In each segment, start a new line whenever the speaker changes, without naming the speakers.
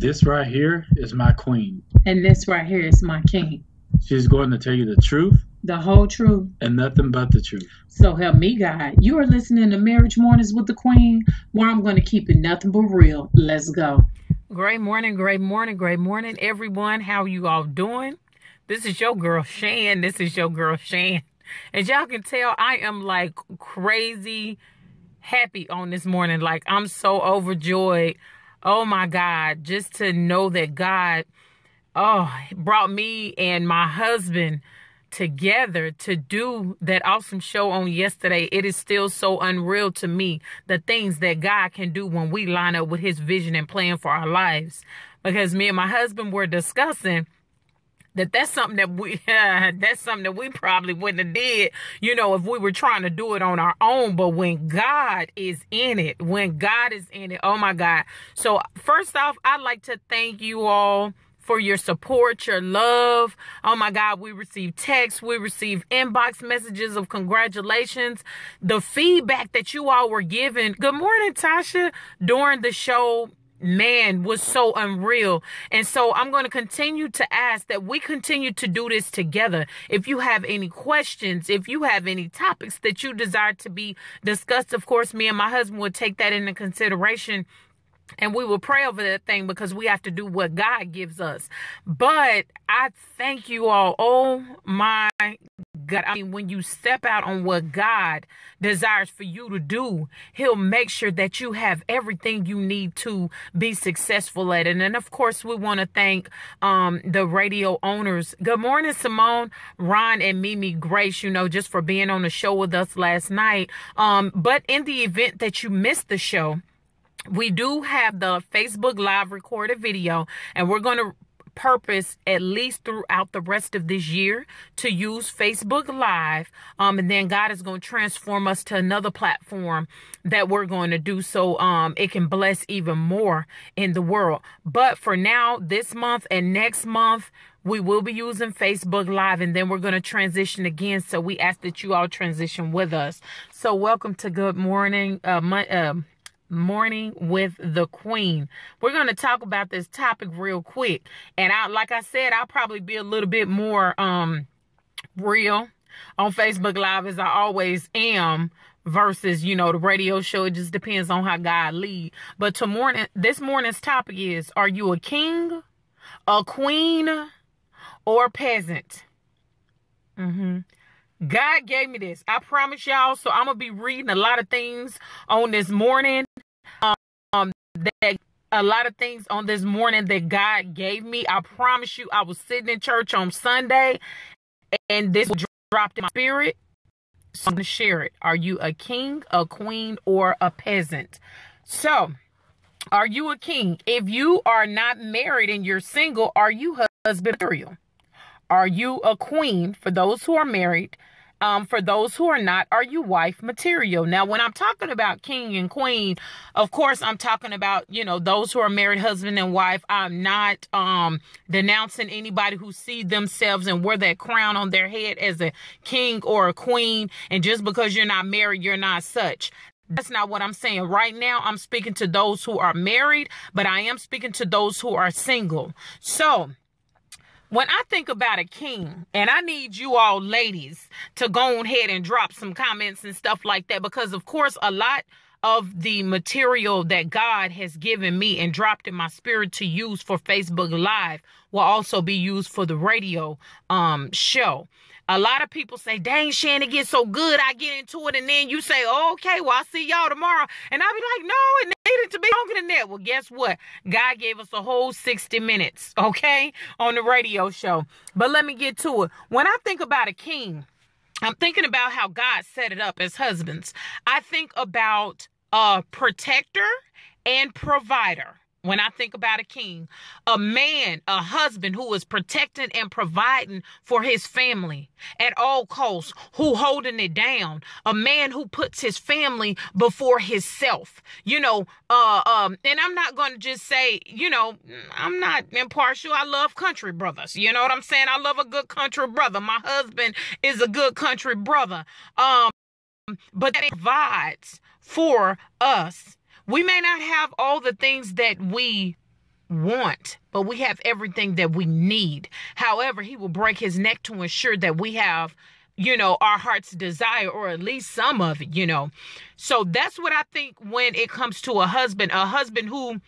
This right here is my queen.
And this right here is my king.
She's going to tell you the truth
The whole truth.
and nothing but the truth.
So help me, God. You are listening to Marriage Mornings with the Queen, where I'm going to keep it nothing but real. Let's go.
Great morning, great morning, great morning, everyone. How you all doing? This is your girl Shan. This is your girl Shan. As y'all can tell, I am like crazy happy on this morning. Like I'm so overjoyed. Oh my God. Just to know that God oh brought me and my husband together to do that awesome show on yesterday. It is still so unreal to me the things that God can do when we line up with his vision and plan for our lives. Because me and my husband were discussing that that's something that we that's something that we probably wouldn't have did you know if we were trying to do it on our own but when god is in it when god is in it oh my god so first off i'd like to thank you all for your support, your love. Oh my God, we received texts, we received inbox messages of congratulations. The feedback that you all were giving. Good morning, Tasha, during the show man was so unreal. And so I'm going to continue to ask that we continue to do this together. If you have any questions, if you have any topics that you desire to be discussed, of course, me and my husband will take that into consideration and we will pray over that thing because we have to do what God gives us. But I thank you all. Oh my God. I mean, when you step out on what God desires for you to do, He'll make sure that you have everything you need to be successful at it. And then, of course, we want to thank um, the radio owners. Good morning, Simone, Ron, and Mimi Grace, you know, just for being on the show with us last night. Um, but in the event that you missed the show, we do have the Facebook live recorded video and we're going to purpose at least throughout the rest of this year to use Facebook live um and then God is going to transform us to another platform that we're going to do so um it can bless even more in the world but for now this month and next month we will be using Facebook Live and then we're going to transition again. So we ask that you all transition with us. So welcome to Good Morning, uh, my, uh morning with the queen we're going to talk about this topic real quick and i like i said i'll probably be a little bit more um real on facebook live as i always am versus you know the radio show it just depends on how god lead but to morning this morning's topic is are you a king a queen or peasant mm-hmm God gave me this. I promise y'all. So I'm gonna be reading a lot of things on this morning. That a lot of things on this morning that God gave me. I promise you, I was sitting in church on Sunday, and this dropped in my spirit. So I'm gonna share it. Are you a king, a queen, or a peasant? So, are you a king? If you are not married and you're single, are you husband material? Are you a queen for those who are married? Um, for those who are not, are you wife material? Now, when I'm talking about king and queen, of course, I'm talking about, you know, those who are married, husband and wife. I'm not um, denouncing anybody who see themselves and wear that crown on their head as a king or a queen. And just because you're not married, you're not such. That's not what I'm saying. Right now, I'm speaking to those who are married, but I am speaking to those who are single. So, when I think about a king, and I need you all ladies to go ahead and drop some comments and stuff like that, because of course, a lot of the material that God has given me and dropped in my spirit to use for Facebook Live will also be used for the radio um, show. A lot of people say, dang, Shannon gets so good, I get into it. And then you say, okay, well, I'll see y'all tomorrow. And I'll be like, no, it needed to longer than that. Well, guess what? God gave us a whole 60 minutes, okay, on the radio show. But let me get to it. When I think about a king, I'm thinking about how God set it up as husbands. I think about a protector and provider when I think about a king, a man, a husband who is protecting and providing for his family at all costs, who holding it down, a man who puts his family before himself. You know, uh, um, and I'm not going to just say, you know, I'm not impartial. I love country brothers. You know what I'm saying? I love a good country brother. My husband is a good country brother. Um, but that provides for us we may not have all the things that we want, but we have everything that we need. However, he will break his neck to ensure that we have you know, our heart's desire, or at least some of it, you know. So that's what I think when it comes to a husband, a husband who,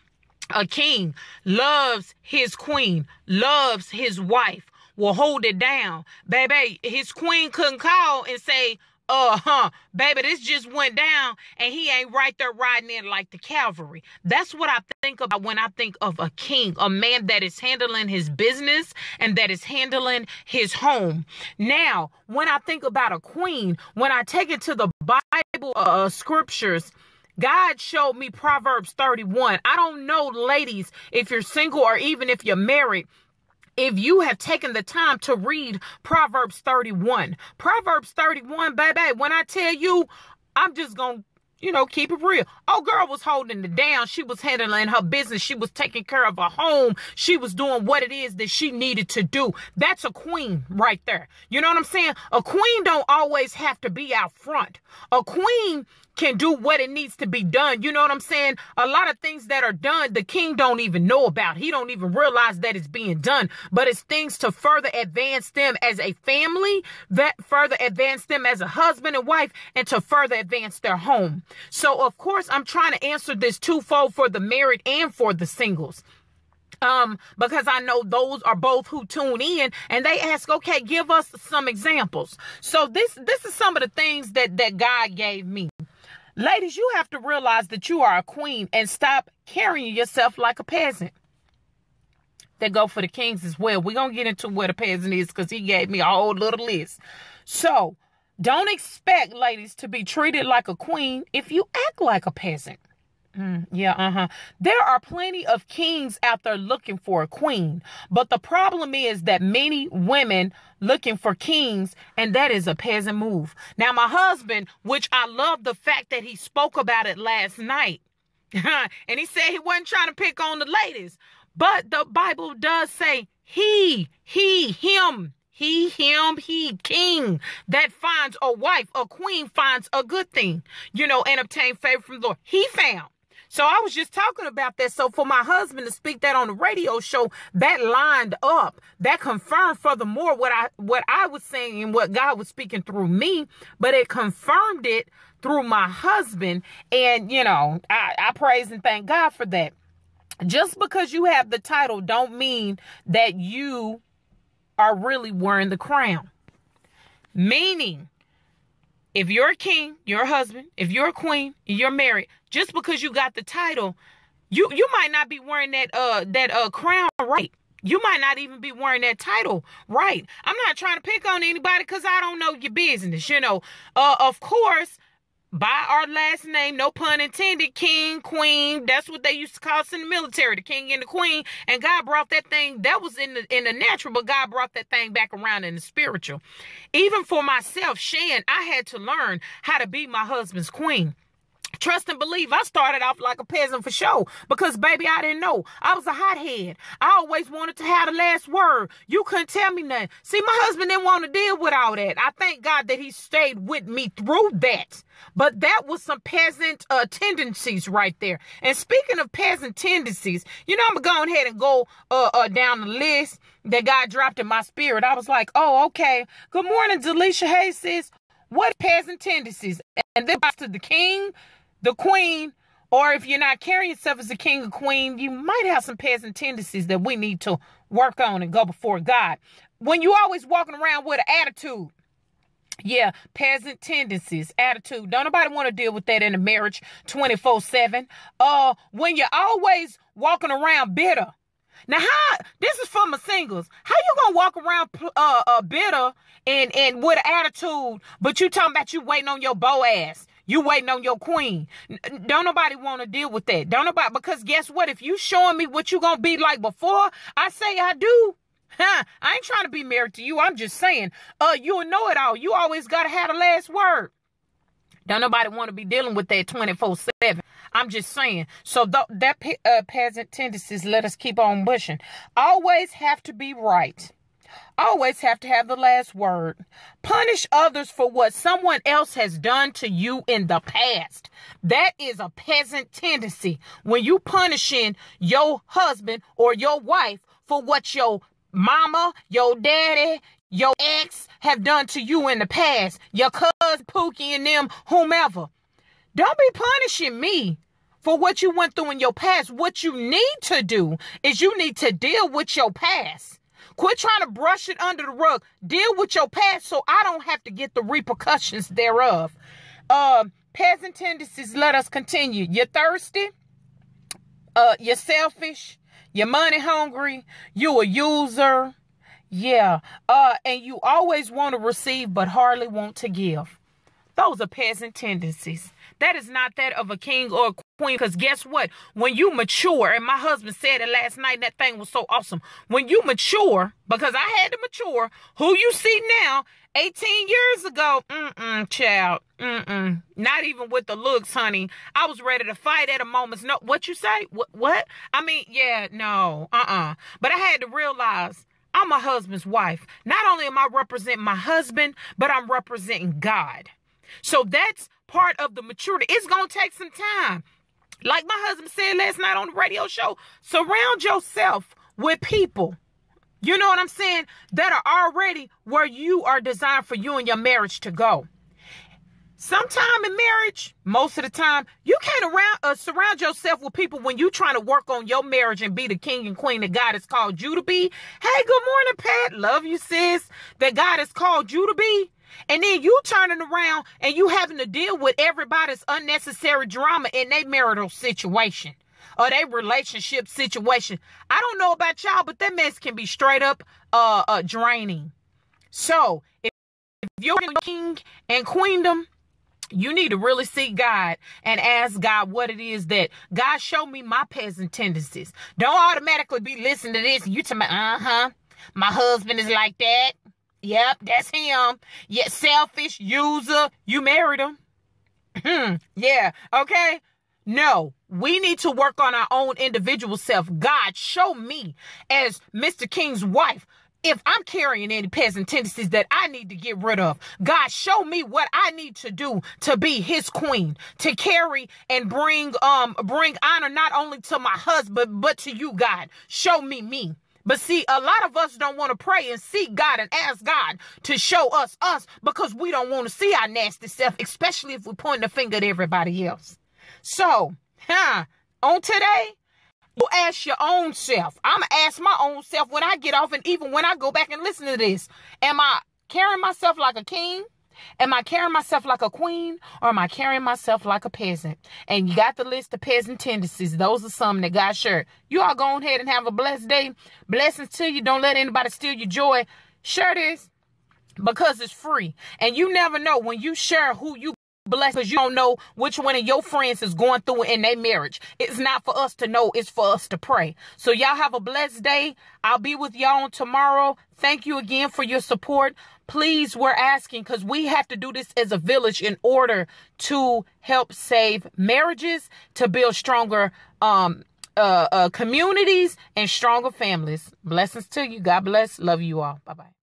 a king, loves his queen, loves his wife, will hold it down. Baby, his queen couldn't call and say, uh huh, baby, this just went down and he ain't right there riding in like the cavalry. That's what I think about when I think of a king, a man that is handling his business and that is handling his home. Now, when I think about a queen, when I take it to the Bible uh, scriptures, God showed me Proverbs 31. I don't know, ladies, if you're single or even if you're married, if you have taken the time to read Proverbs 31. Proverbs 31, baby, when I tell you, I'm just going to you know, keep it real. Oh, girl was holding it down. She was handling her business. She was taking care of her home. She was doing what it is that she needed to do. That's a queen right there. You know what I'm saying? A queen don't always have to be out front. A queen can do what it needs to be done. You know what I'm saying? A lot of things that are done, the king don't even know about. He don't even realize that it's being done. But it's things to further advance them as a family, that further advance them as a husband and wife, and to further advance their home. So of course, I'm trying to answer this twofold for the married and for the singles um, because I know those are both who tune in and they ask, okay, give us some examples. So this this is some of the things that that God gave me. Ladies, you have to realize that you are a queen and stop carrying yourself like a peasant. That go for the kings as well. We're gonna get into what a peasant is because he gave me a whole little list. So don't expect ladies to be treated like a queen if you act like a peasant. Mm, yeah, uh huh. There are plenty of kings out there looking for a queen, but the problem is that many women looking for kings, and that is a peasant move. Now, my husband, which I love the fact that he spoke about it last night, and he said he wasn't trying to pick on the ladies, but the Bible does say he, he, him, he, him, he, king that finds a wife, a queen finds a good thing, you know, and obtain favor from the Lord. He found. So I was just talking about that. So for my husband to speak that on the radio show, that lined up, that confirmed furthermore what I what I was saying and what God was speaking through me, but it confirmed it through my husband. And you know, I, I praise and thank God for that. Just because you have the title don't mean that you are really wearing the crown. Meaning if you're a king, you're a husband. If you're a queen, you're married. Just because you got the title, you you might not be wearing that uh that uh crown right. You might not even be wearing that title right. I'm not trying to pick on anybody because I don't know your business. You know, uh, of course, by our last name, no pun intended, king, queen. That's what they used to call us in the military, the king and the queen. And God brought that thing, that was in the in the natural, but God brought that thing back around in the spiritual. Even for myself, Shan, I had to learn how to be my husband's queen trust and believe. I started off like a peasant for sure because, baby, I didn't know. I was a hothead. I always wanted to have the last word. You couldn't tell me nothing. See, my husband didn't want to deal with all that. I thank God that he stayed with me through that. But that was some peasant uh, tendencies right there. And speaking of peasant tendencies, you know, I'm going to go ahead and go uh, uh, down the list that God dropped in my spirit. I was like, oh, okay. Good morning, Delisha Hey, sis. What peasant tendencies? And then to the king, the queen, or if you're not carrying yourself as a king or queen, you might have some peasant tendencies that we need to work on and go before God. When you always walking around with an attitude, yeah, peasant tendencies, attitude. Don't nobody want to deal with that in a marriage 24 7. Uh, when you're always walking around bitter. Now, how this is for my singles. How you gonna walk around uh, uh bitter and and with an attitude, but you talking about you waiting on your Boaz? You waiting on your queen. Don't nobody want to deal with that. Don't nobody because guess what? If you showing me what you gonna be like before I say I do, huh? I ain't trying to be married to you. I'm just saying, uh, you'll know it all. You always gotta have the last word. Don't nobody want to be dealing with that 24 7. I'm just saying. So th- that uh, peasant tendencies let us keep on pushing. Always have to be right. Always have to have the last word. Punish others for what someone else has done to you in the past. That is a peasant tendency. When you punishing your husband or your wife for what your mama, your daddy, your ex have done to you in the past, your cousin Pookie and them, whomever. Don't be punishing me for what you went through in your past. What you need to do is you need to deal with your past. Quit trying to brush it under the rug. Deal with your past so I don't have to get the repercussions thereof. Uh, peasant tendencies, let us continue. You're thirsty. Uh, you're selfish. You're money hungry. You a user. Yeah. Uh, and you always want to receive but hardly want to give. Those are peasant tendencies. That is not that of a king or a queen. Because guess what? When you mature, and my husband said it last night, that thing was so awesome. When you mature, because I had to mature, who you see now, 18 years ago, mm-mm, child, mm-mm. Not even with the looks, honey. I was ready to fight at a moment's no. What you say? What? What? I mean, yeah, no, uh-uh. But I had to realize I'm my husband's wife. Not only am I representing my husband, but I'm representing God. So that's part of the maturity. It's going to take some time. Like my husband said last night on the radio show, surround yourself with people. You know what I'm saying? That are already where you are designed for you and your marriage to go. Sometime in marriage, most of the time, you can't around, uh, surround yourself with people when you're trying to work on your marriage and be the king and queen that God has called you to be. Hey, good morning, Pat. Love you, sis. That God has called you to be. And then you turning around and you having to deal with everybody's unnecessary drama in their marital situation or their relationship situation. I don't know about y'all, but that mess can be straight up uh, uh draining. So if, if you're king and queendom, you need to really seek God and ask God what it is that God show me my peasant tendencies. Don't automatically be listening to this. You tell me, uh huh. My husband is like that. Yep, that's him. Yeah, selfish user. You married him. Hmm. yeah. Okay. No, we need to work on our own individual self. God, show me as Mr. King's wife if I'm carrying any peasant tendencies that I need to get rid of, God, show me what I need to do to be his queen, to carry and bring um bring honor not only to my husband but to you, God. Show me me. But see, a lot of us don't want to pray and seek God and ask God to show us us because we don't want to see our nasty self, especially if we point the finger at everybody else. So, huh, on today, you ask your own self. I'm going to ask my own self when I get off and even when I go back and listen to this. Am I carrying myself like a king? Am I carrying myself like a queen or am I carrying myself like a peasant? And you got the list of peasant tendencies. Those are some that God shared. You all go ahead and have a blessed day. Blessings to you. Don't let anybody steal your joy. Share this because it's free. And you never know when you share who you bless because you don't know which one of your friends is going through in their marriage. It's not for us to know, it's for us to pray. So y'all have a blessed day. I'll be with y'all tomorrow. Thank you again for your support. Please, we're asking because we have to do this as a village in order to help save marriages, to build stronger um uh, uh communities and stronger families. Blessings to you. God bless. Love you all. Bye bye.